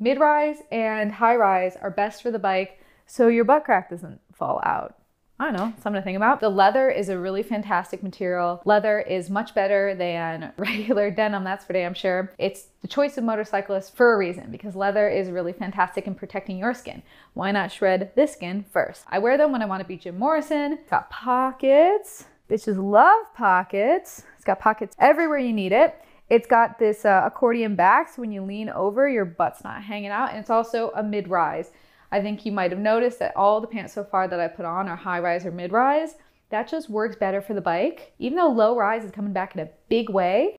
Mid-rise and high-rise are best for the bike so your butt crack doesn't fall out. I don't know, something to think about. The leather is a really fantastic material. Leather is much better than regular denim, that's for damn sure. It's the choice of motorcyclists for a reason because leather is really fantastic in protecting your skin. Why not shred this skin first? I wear them when I want to be Jim Morrison. It's got pockets. Bitches love pockets. It's got pockets everywhere you need it. It's got this uh, accordion back, so when you lean over, your butt's not hanging out. And it's also a mid-rise. I think you might have noticed that all the pants so far that I put on are high rise or mid rise. That just works better for the bike. Even though low rise is coming back in a big way,